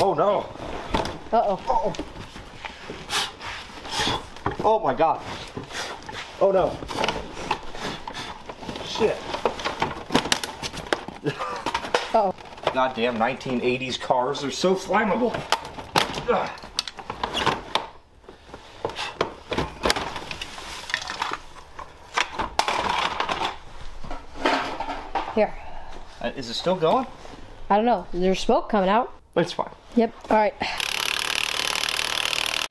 Oh no. Uh-oh. Oh. Oh my god. Oh no. Shit. Uh-oh. Goddamn 1980s cars, they're so flammable. Ugh. Here. Uh, is it still going? I don't know. There's smoke coming out. It's fine. Yep. All right.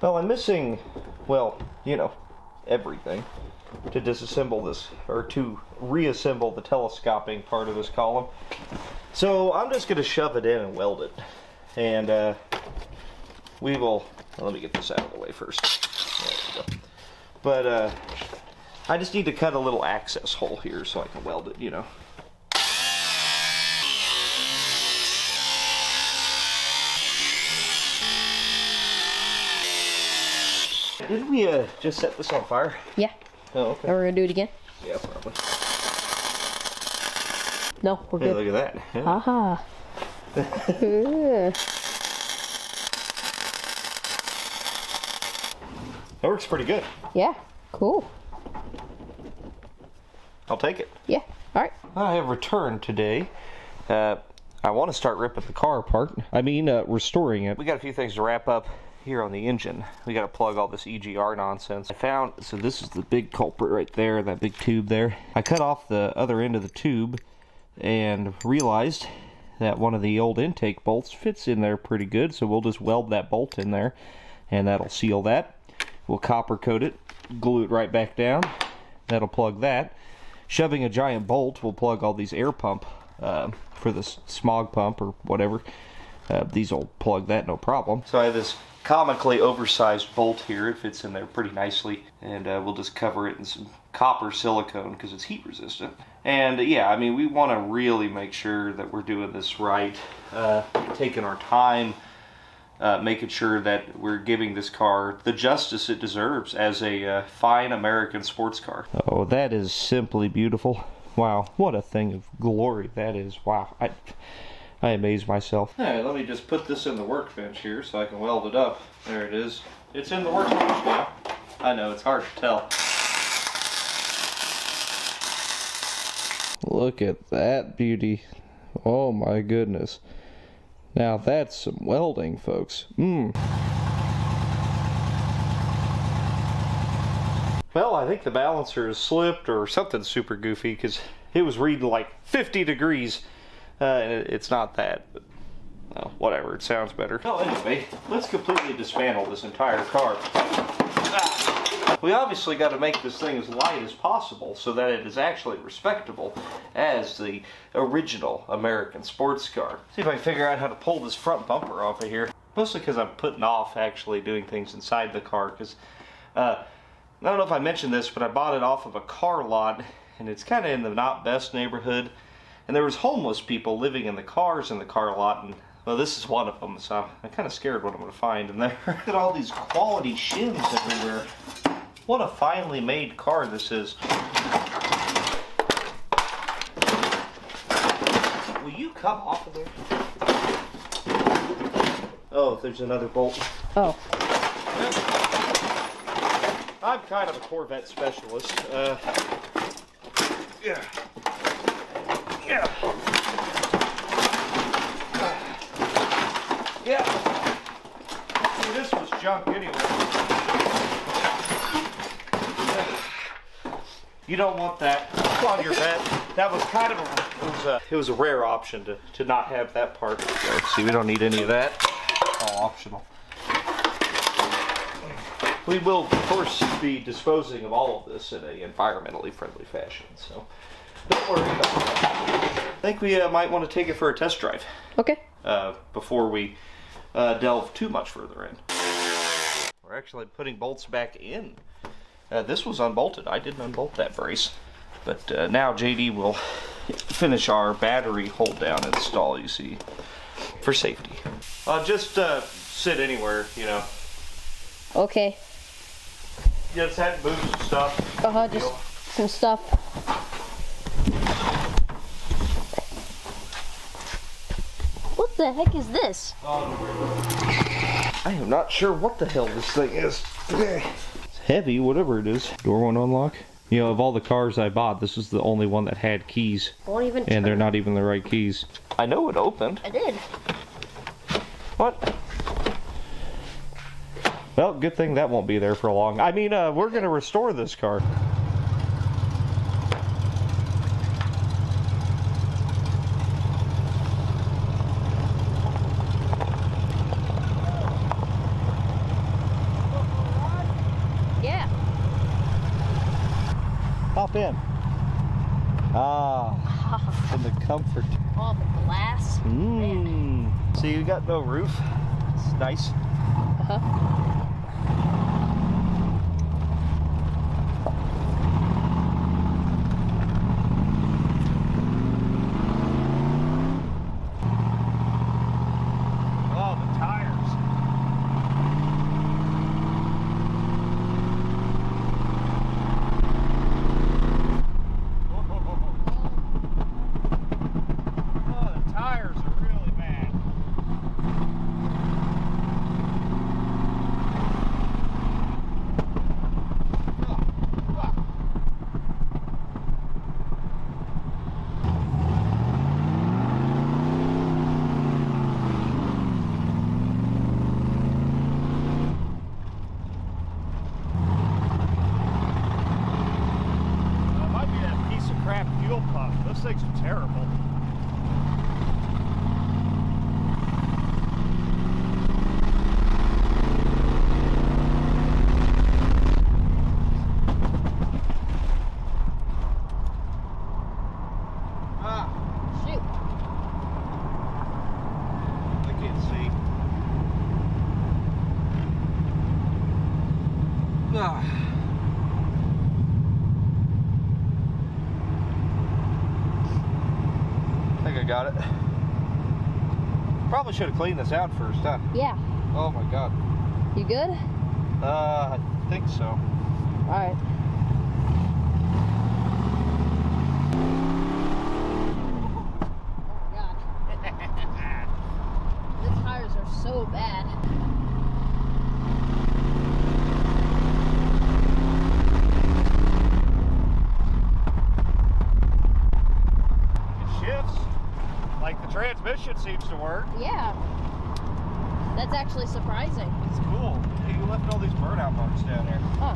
Well, I'm missing, well, you know, everything to disassemble this, or to reassemble the telescoping part of this column. So I'm just going to shove it in and weld it. And uh, we will, well, let me get this out of the way first. There we go. But uh, I just need to cut a little access hole here so I can weld it, you know. Didn't we uh, just set this on fire? Yeah. Oh, okay. And we're gonna do it again. Yeah, probably. No, we're Hey, good. look at that. Yeah. Haha. That works pretty good. yeah. Cool. I'll take it. Yeah. All right. I have returned today. Uh, I want to start ripping the car apart. I mean, uh, restoring it. We got a few things to wrap up here on the engine. We got to plug all this EGR nonsense. I found, so this is the big culprit right there, that big tube there. I cut off the other end of the tube and realized that one of the old intake bolts fits in there pretty good, so we'll just weld that bolt in there and that'll seal that. We'll copper coat it, glue it right back down. That'll plug that shoving a giant bolt will plug all these air pump uh, for this smog pump or whatever. Uh, these will plug that no problem. So I have this comically oversized bolt here. It fits in there pretty nicely, and uh, we'll just cover it in some copper silicone because it's heat resistant. And uh, yeah, I mean, we want to really make sure that we're doing this right, uh, taking our time uh, making sure that we're giving this car the justice it deserves as a uh, fine American sports car. Oh, that is simply beautiful. Wow, what a thing of glory that is. Wow, I, I amaze myself. Hey, let me just put this in the workbench here so I can weld it up. There it is. It's in the workbench now. I know, it's hard to tell. Look at that beauty. Oh my goodness. Now that's some welding, folks. Mmm. Well, I think the balancer has slipped or something super goofy because it was reading like 50 degrees. Uh, and it's not that, but well, whatever. It sounds better. Well, anyway, let's completely dismantle this entire car. Ah. We obviously got to make this thing as light as possible so that it is actually respectable as the original American sports car. See if I can figure out how to pull this front bumper off of here. Mostly because I'm putting off actually doing things inside the car because uh, I don't know if I mentioned this, but I bought it off of a car lot and it's kind of in the not best neighborhood. And there was homeless people living in the cars in the car lot and well, this is one of them, so I'm kind of scared what I'm going to find in there. Look at all these quality shims everywhere. What a finely made car this is. Will you come off of there? Oh, there's another bolt. Oh. I'm kind of a Corvette specialist. Uh, yeah. Yeah. Yeah. See, this was junk anyway. You don't want that on your Vette. That was kind of a, it was a, it was a rare option to, to not have that part. So, see, we don't need any of that. All optional. We will, of course, be disposing of all of this in an environmentally friendly fashion, so don't worry about that. I think we uh, might want to take it for a test drive Okay. uh, before we uh, delve too much further in. We're actually putting bolts back in. Uh, this was unbolted. I didn't unbolt that brace. But uh, now JD will finish our battery hold down install, you see, for safety. Uh, just uh, sit anywhere, you know. Okay. Just had booze and stuff. Uh huh. Just some stuff. What the heck is this? I am not sure what the hell this thing is. It's heavy, whatever it is. Door won't unlock. You know, of all the cars I bought, this is the only one that had keys, Won't even. and they're not even the right keys. I know it opened. I did. What? Well, good thing that won't be there for long. I mean, uh, we're gonna restore this car. Yeah. Hop in. Ah, in the comfort. Oh, the glass. Mmm. See, you got no roof. It's nice. Uh huh. Oh, the tires. oil pump. Those things are terrible. Ah, Shoot. I can't see. Ah. I think I got it. Probably should have cleaned this out first, huh? Yeah. Oh my god. You good? Uh, I think so. All right. Oh my god. the tires are so bad. It shifts. Like the transmission seems to work. Yeah. That's actually surprising. It's cool. Hey, you left all these burnout marks down there. Huh.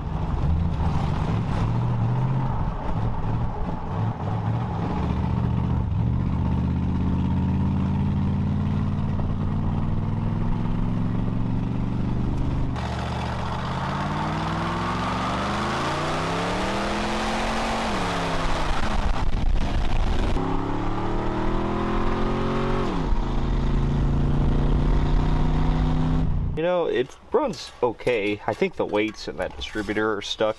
You know, it runs okay. I think the weights in that distributor are stuck.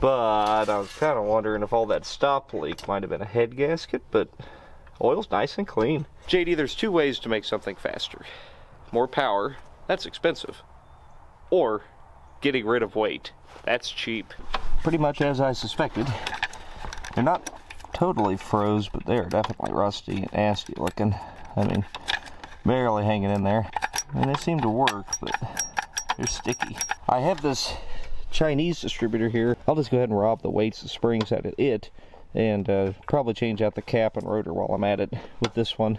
But I was kind of wondering if all that stop leak might have been a head gasket, but oil's nice and clean. JD, there's two ways to make something faster. More power, that's expensive. Or getting rid of weight, that's cheap. Pretty much as I suspected. They're not totally froze, but they are definitely rusty and nasty looking. I mean, barely hanging in there. And they seem to work, but they're sticky. I have this Chinese distributor here. I'll just go ahead and rob the weights and springs out of it and uh, probably change out the cap and rotor while I'm at it with this one.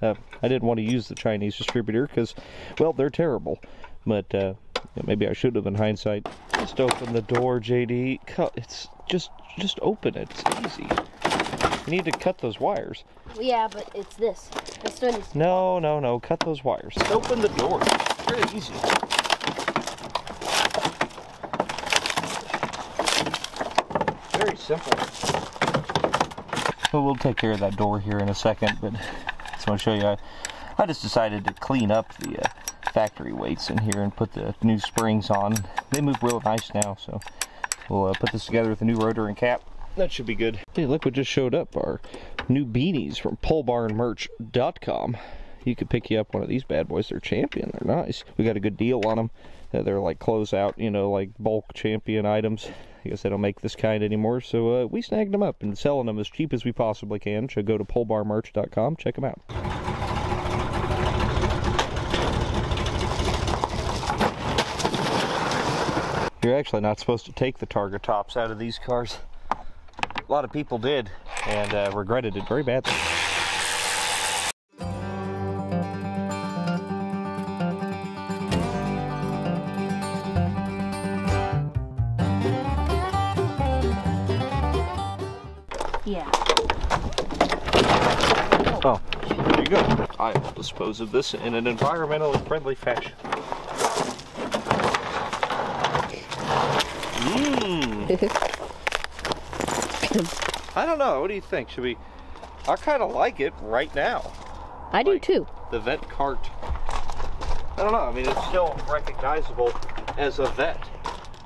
Uh, I didn't want to use the Chinese distributor because, well, they're terrible. But uh, maybe I should have in hindsight. Just open the door, JD. Cut. It's just just open it. It's easy. You need to cut those wires. Yeah, but it's this. No, no, no. Cut those wires. Just open the door. Very easy. Very simple. Well, we'll take care of that door here in a second, but I just want to show you. I, I just decided to clean up the uh, factory weights in here and put the new springs on. They move real nice now, so we'll uh, put this together with a new rotor and cap. That should be good. Hey, look what just showed up. Our new beanies from polebarnmerch.com. You could pick you up one of these bad boys. They're champion. They're nice. We got a good deal on them. Uh, they're like closeout, you know, like bulk champion items. I guess they don't make this kind anymore. So uh, we snagged them up and selling them as cheap as we possibly can. So go to polebarnmerch.com. Check them out. You're actually not supposed to take the targa tops out of these cars. A lot of people did and uh, regretted it very badly. I will dispose of this in an environmentally friendly fashion. Mmm. I don't know. What do you think? Should we? I kind of like it right now. I do too. The Vette kart. I don't know. I mean, it's still recognizable as a Vette.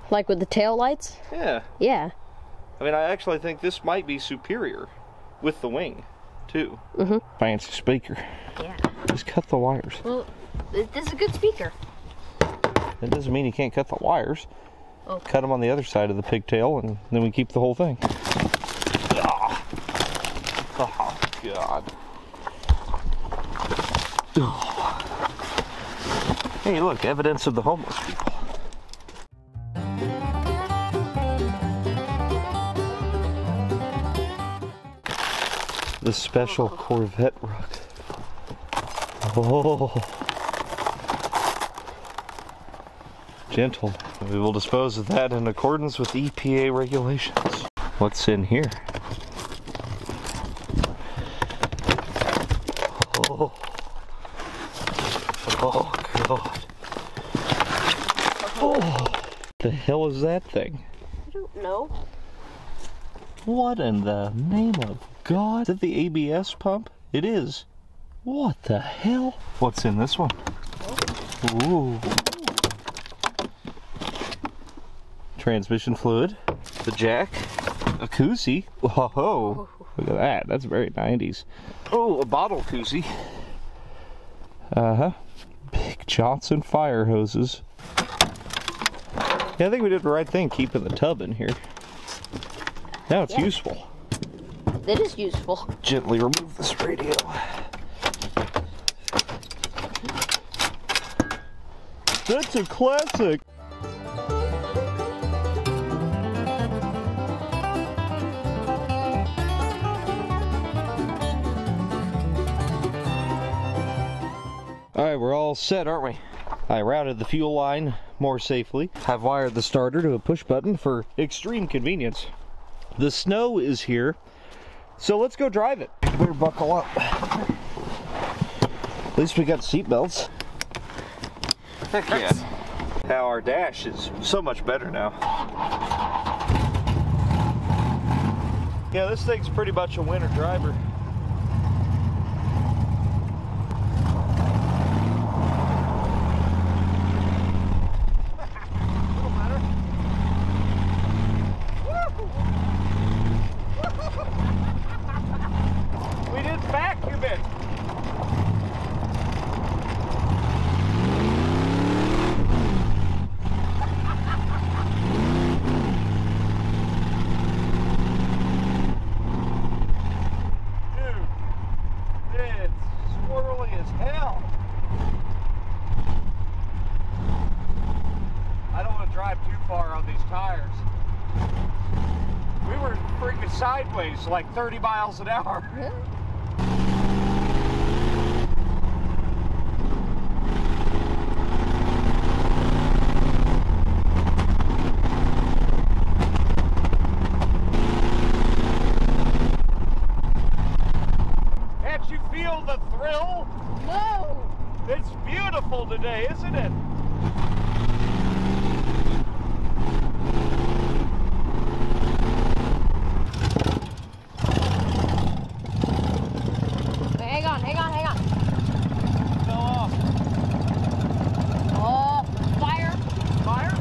Like with the tail lights? Yeah. Yeah. I mean, I actually think this might be superior with the wing, too. Mhm. Fancy speaker. Yeah. Just cut the wires. Well, this is a good speaker. That doesn't mean you can't cut the wires. Oh. Cut them on the other side of the pigtail, and then we keep the whole thing. Ah. Oh, God. Oh. Hey, look, evidence of the homeless people. the special Corvette rug. Oh. Gentle. We will dispose of that in accordance with EPA regulations. What's in here? Oh. Oh, God. Oh. The hell is that thing? I don't know. What in the name of God? Is that the ABS pump? It is. What the hell? What's in this one? Ooh. Transmission fluid, the jack, a koozie. Whoa, look at that. That's very 90s. Oh, a bottle koozie. Uh huh. Big Johnson fire hoses. Yeah, I think we did the right thing keeping the tub in here. Now it's Yeah. useful. That is useful. Gently remove this radio. That's a classic. All right, we're all set, aren't we? I routed the fuel line more safely. I've wired the starter to a push button for extreme convenience. The snow is here, so let's go drive it. Better buckle up. At least we got seatbelts. Heck yeah. How our dash is so much better now. Yeah, this thing's pretty much a winter driver. We did vacuum it. Dude, it's swirly as hell. I don't want to drive too far on these tires. We were freaking sideways like 30 miles an hour. Can't you feel the thrill? No! It's beautiful today, isn't it? Wait, hang on, hang on, hang on. Fell off. Oh, fire. Fire?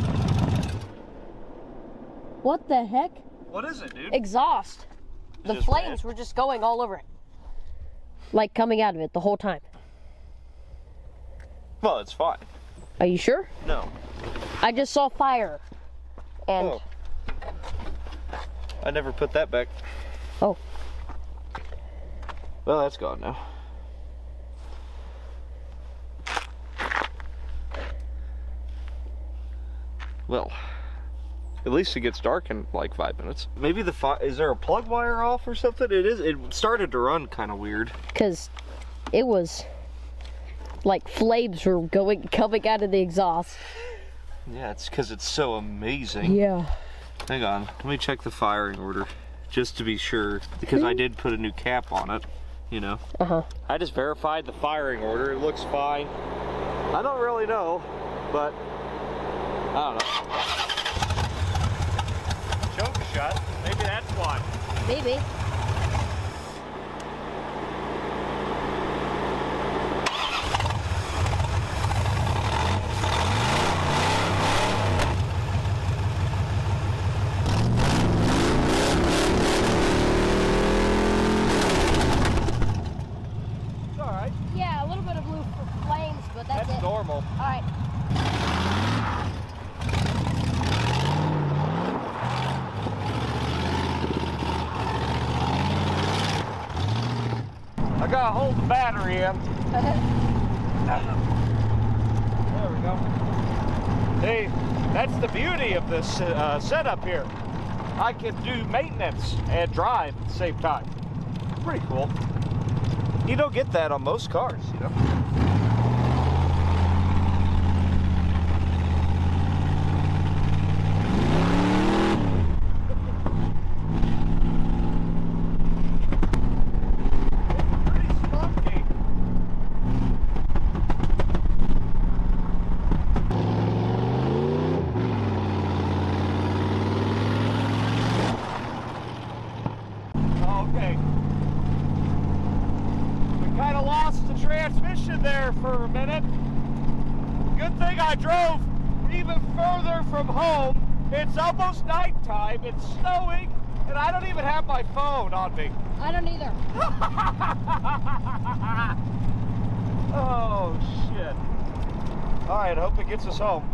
What the heck? What is it, dude? Exhaust. The flames were just going all over it. Like coming out of it the whole time. Well, it's fine. Are you sure? No. I just saw fire. And Oh. I never put that back. Oh. Well, that's gone now. Well, at least it gets dark in like five minutes. Maybe the fi- is there a plug wire off or something? It is. It started to run kind of weird. because it was like flames were going coming out of the exhaust. Yeah, it's because it's so amazing. Yeah. Hang on, let me check the firing order just to be sure because I did put a new cap on it, you know. Uh huh. I just verified the firing order. It looks fine. I don't really know, but I don't know. Maybe that's why. Maybe. It's all right. Yeah, a little bit of blue f- flames, but that's, That's it. normal. All right. I gotta hold There we go. Hey, that's the beauty of this uh, setup here. I can do maintenance and drive at the same time. Pretty cool. You don't get that on most cars, you know. Pretty spunky. transmission there for a minute. Good thing I drove even further from home. It's nighttime, it's snowing, and I don't even have my phone on me. I don't either. Oh, shit. All right, I hope it gets us home.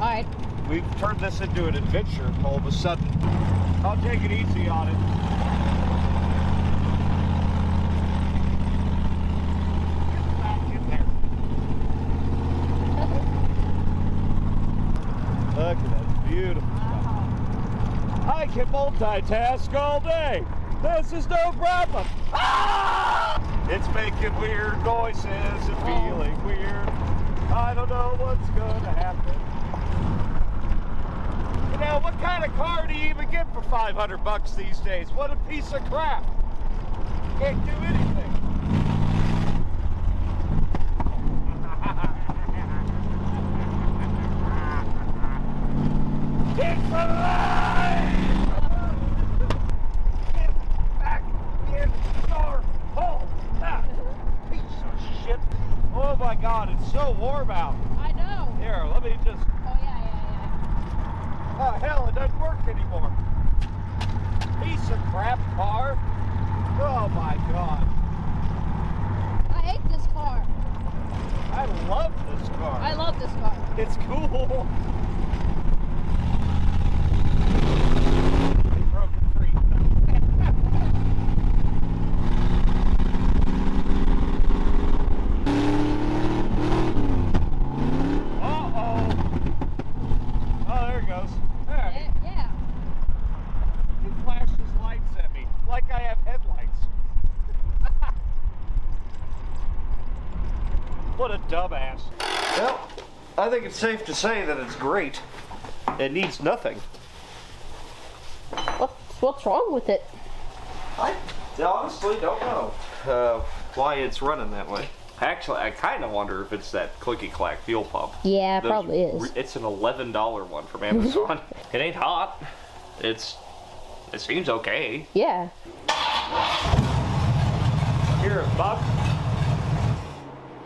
All right. We've turned this into an adventure all of a sudden. I'll take it easy on it. Get back in there. Look at that beautiful stuff. I can multitask all day. This is no problem. Ah! It's making weird noises and feeling weird. I don't know what's gonna happen. You know, what kind of car do you even get for 500 bucks these days? What a piece of crap. Can't do anything. It's alive! Get back in your hole! Ah, piece of shit. Oh my god, it's so warm out. I know. Here, let me just Oh yeah, yeah, Oh, hell, it doesn't work anymore. Piece of crap car. Oh my god. yeah. I hate this car. I love this car. I love this car. It's cool. They broke it free. Uh-oh. Oh, there it goes. All right. Yeah. yeah. He flashed his lights at me like I have headlights. what a dumbass. Well, I think it's safe to say that it's great. It needs nothing. What, what's wrong with it? I honestly don't know uh, why it's running that way. Actually, I kind of wonder if it's that clicky clack fuel pump. Yeah, it Those probably re- is. It's an eleven dollar one from Amazon. it ain't hot. It's. It seems okay. Yeah. Hear a buck?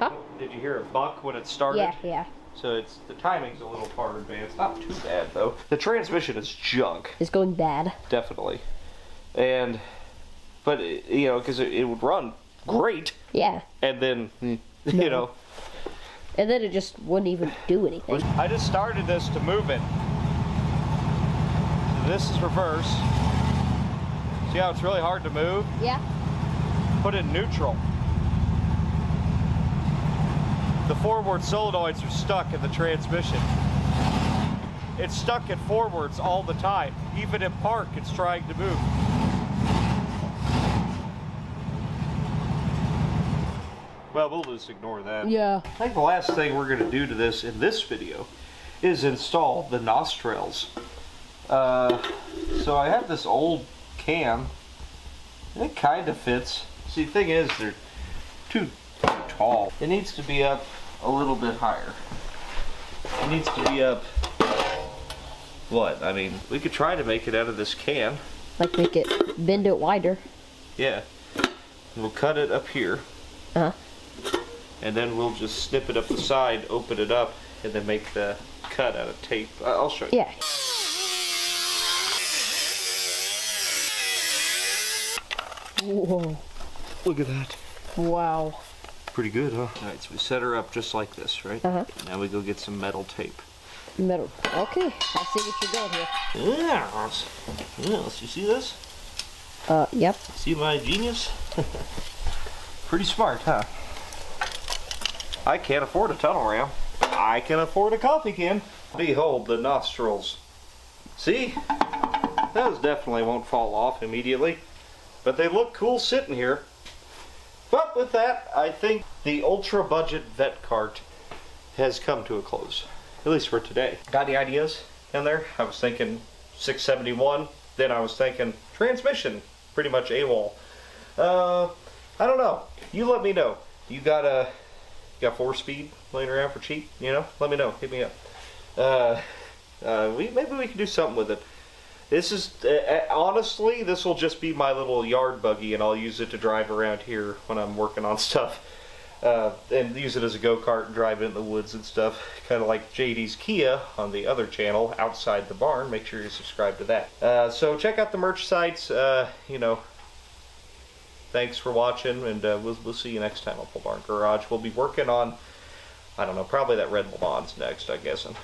Huh? Did you hear a buck when it started? Yeah, yeah. So it's the timing's a little far advanced. Not too bad though. The transmission is junk, It's going bad. definitely. And, but it- you know, because it, it would run great, Yeah. and then you know, And then it just wouldn't even do anything. I just started this to move it. So this is reverse. See how it's really hard to move? Yeah. Put it in neutral. The forward solenoids are stuck in the transmission. It's stuck in forwards all the time. Even in park, it's trying to move. Well, we'll just ignore that. Yeah. I think the last thing we're going to do to this in this video is install the nostrils. Uh, so I have this old can, and it kind of fits. See, the thing is, they're too, too tall. It needs to be up a little bit higher. It needs to be up. What? I mean, we could try to make it out of this can. Like make it bend it wider. Yeah. We'll cut it up here. Uh huh. and then we'll just snip it up the side, open it up, and then make the cut out of tape. I- I'll show you. Yeah. Whoa. Look at that. Wow. Pretty good, huh? All right, so we set her up just like this, right? Uh-huh. Now we go get some metal tape. Metal. Okay. I see what you're doing here. Yes. Yes. You see this? Uh, yep. See my genius? Pretty smart, huh? I can't afford a tunnel ram. I can afford a coffee can. Behold the nostrils. See? Those definitely won't fall off immediately. But they look cool sitting here. But with that, I think the ultra budget Vette kart has come to a close. At least for today. Got any ideas in there? I was thinking 671. Then I was thinking transmission. Pretty much AWOL. Uh, I don't know. You let me know. You got a you got four speed laying around for cheap? You know, let me know. Hit me up. Uh, uh, we maybe we can do something with it. This is uh, uh, honestly, this will just be my little yard buggy, and I'll use it to drive around here when I'm working on stuff. uh, and use it as a go-kart and drive it in the woods and stuff. Kind of like JD's Kia on the other channel, Outside the Barn. Make sure you subscribe to that. Uh, so check out the merch sites. Uh, you know, thanks for watching, and uh, we'll, we'll see you next time on Pole Barn Garage. We'll be working on, I don't know, probably that Red Le Mans next, I'm guessing.